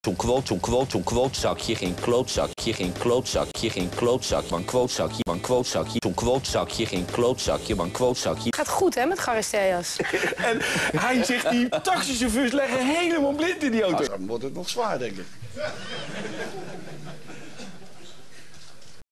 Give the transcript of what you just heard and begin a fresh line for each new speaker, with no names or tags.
toen quote, toen quote, zo'n quotezakje, geen klootzakje, geen klootzakje, geen klootzak, maar een quotezakje, maar een quotezakje, zo'n quotezakje, geen klootzakje, maar een quotezakje.
Gaat goed, hè, met Garisteas?
En hij zegt, die taxichauffeurs leggen helemaal blind in die auto.
Ah, dan wordt het nog zwaar, denk ik.